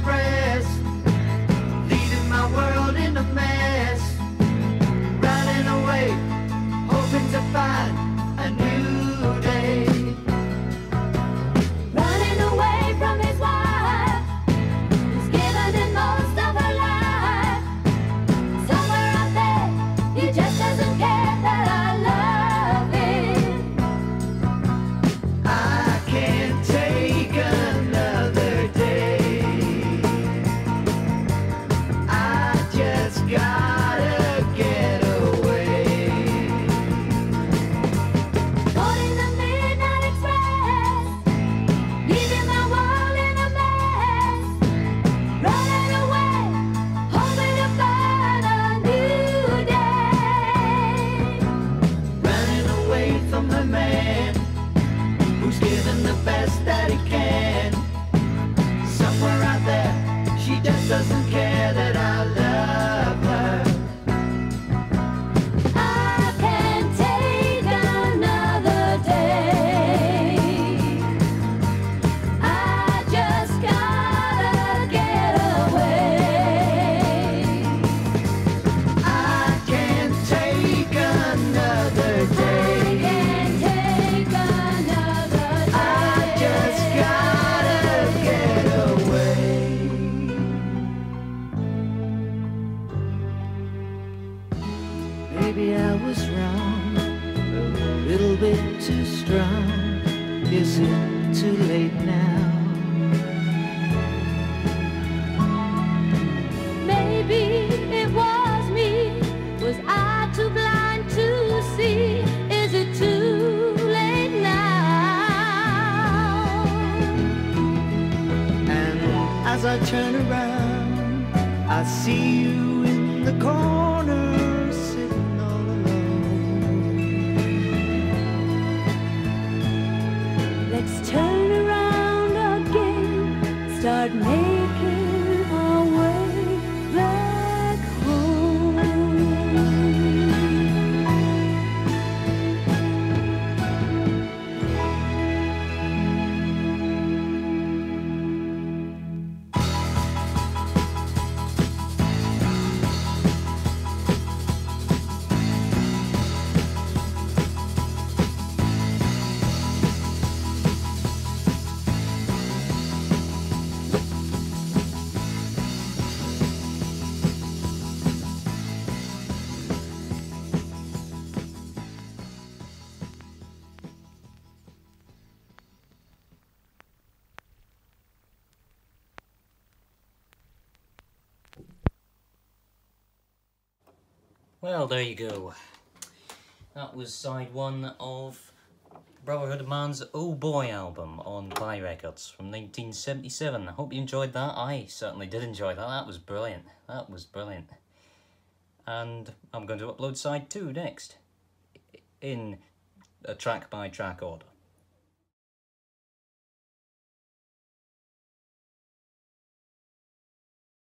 spread. from the man who's giving the best that he can. Somewhere out there, she just doesn't care that I was wrong, a little bit too strong. Is it too late now? Maybe it was me. Was I too blind to see? Is it too late now? And as I turn around, I see you in the corner Start making Well, there you go. That was side one of Brotherhood of Man's Oh Boy album on Pye Records from 1977. I hope you enjoyed that. I certainly did enjoy that. That was brilliant. That was brilliant. And I'm going to upload side two next in a track by track order.